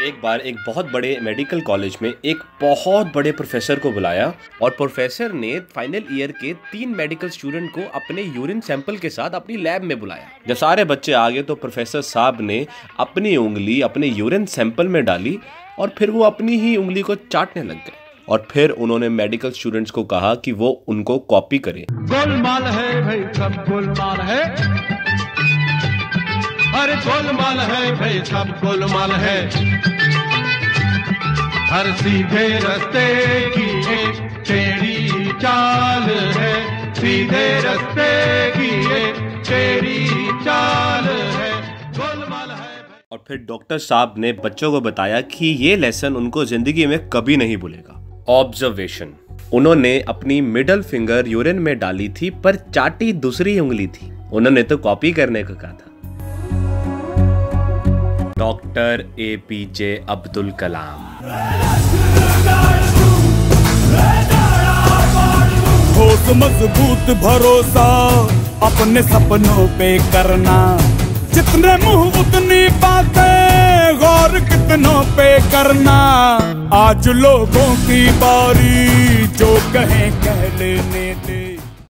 एक बार एक बहुत बड़े मेडिकल कॉलेज में एक बहुत बड़े प्रोफेसर को बुलाया और प्रोफेसर ने फाइनल ईयर के तीन मेडिकल स्टूडेंट को अपने यूरिन सैंपल के साथ अपनी लैब में बुलाया। जब सारे बच्चे आ गए तो प्रोफेसर साहब ने अपनी उंगली, अपने यूरिन सैंपल में डाली और फिर वो अपनी ही उंगली को चाटने लग गए और फिर उन्होंने मेडिकल स्टूडेंट्स को कहा कि वो उनको कॉपी करें। गोलमाल है भाई, सब गोलमाल है। अरे गोलमाल है, भाई सब गोलमाल है। हर सीधे रास्ते की एक चाल है। सीधे रास्ते की एक चाल है। और फिर डॉक्टर साहब ने बच्चों को बताया कि ये लेसन उनको ज़िंदगी में कभी नहीं भूलेगा। ऑब्जर्वेशन उन्होंने अपनी मिडल फिंगर यूरिन में डाली थी, पर चाटी दूसरी उंगली थी। उन्होंने तो कॉपी करने को कहा था। Doctor A P J Abdul Kalam. ठोस मज़बूत भरोसा अपने सपनों पे करना। जितने मुँह, उतनी बातें गौर कितनों पे करना। आज लोगों की बारी, जो कहें कह लेने दे।